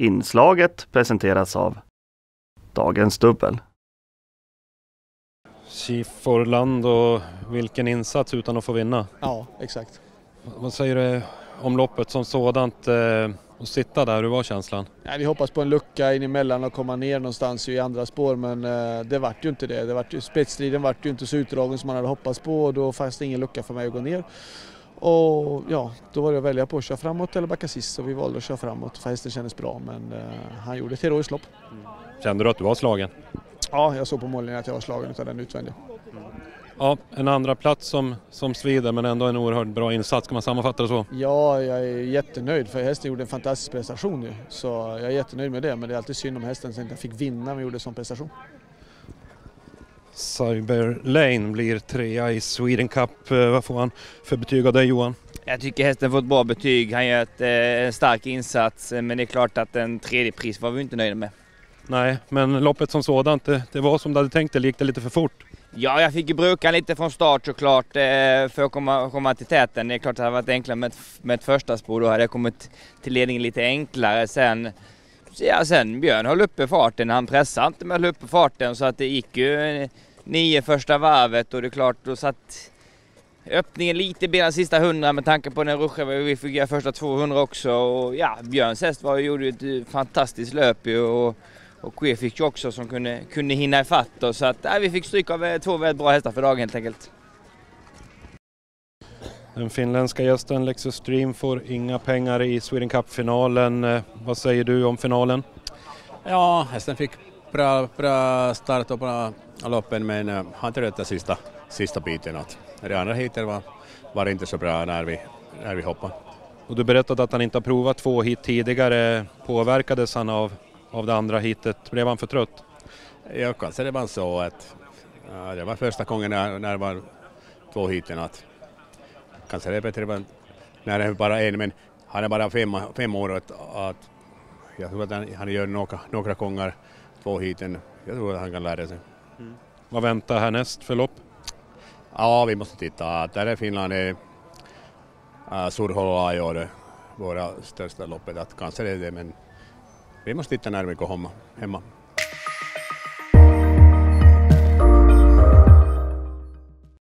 Inslaget presenteras av Dagens Dubbel. Chief Orlando, vilken insats utan att få vinna. Ja, exakt. Vad säger du om loppet som sådant? Eh, och sitta där, hur var känslan? Ja, vi hoppas på en lucka in emellan och komma ner någonstans i andra spår men eh, det vart ju inte det. det vart ju, spetsstriden vart ju inte så utdragen som man hade hoppats på och då fanns det ingen lucka för mig att gå ner. Och ja, då var det att välja på att köra framåt eller backa sist så vi valde att köra framåt för hästen kändes bra men eh, han gjorde ett heroiskt lopp. Kände du att du var slagen? Ja, jag såg på mållinjen att jag var slagen av den utvändiga. Ja, en andra plats som, som svider men ändå en oerhört bra insats, kan man sammanfatta det så? Ja, jag är jättenöjd för hästen gjorde en fantastisk prestation ju. Så jag är jättenöjd med det men det är alltid synd om hästen som inte fick vinna men gjorde en sån prestation. Cyber Lane blir trea i Sweden Cup. Eh, vad får han för betyg av dig Johan? Jag tycker hästen får ett bra betyg. Han gör ett, eh, en stark insats men det är klart att en tredje pris var vi inte nöjda med. Nej, men loppet som sådant, det, det var som du hade tänkt eller gick det lite för fort? Ja, jag fick ju bruka lite från start såklart eh, för att komma, komma till täten. Det är klart att det hade varit enklare med ett, med ett första spår. Då hade jag kommit till ledningen lite enklare. Sen, ja, sen Björn höll uppe farten. Han pressade inte men höll uppe farten så att det gick ju eh, nio första varvet och det är klart då satt öppningen lite benen sista hundra med tanke på den ruschen vi fick göra första 200 också. Och ja, Björns häst var, gjorde ett eh, fantastiskt löp ju. Och, och Queer fick ju också som kunde, kunde hinna ifatt oss. Så att ja, vi fick stryk av eh, två väldigt bra hästar för dagen helt enkelt. Den finländska gästen Lexus Stream får inga pengar i Sweden Cup-finalen. Eh, vad säger du om finalen? Ja, hästen fick bra, bra start och bra loppen men uh, han tröttade sista, sista biten. Att det andra heatet var, var inte så bra när vi, när vi hoppade. Och du berättade att han inte har provat två hit tidigare. Påverkades han av av det andra hitet? Blev han för trött? Ja, kanske det var så att ja, det var första gången när, när det var två hiten att kanske det är bättre när det är bara en, men han är bara fem, fem år att, att jag tror att han, han gör några, några gånger två hiten. Jag tror att han kan lära sig. Mm. Vad väntar härnäst för lopp? Ja, vi måste titta. Där är Finland är äh, Surhola i år, våra största loppet. Att kanske det är det, men vi måste titta när vi går hemma.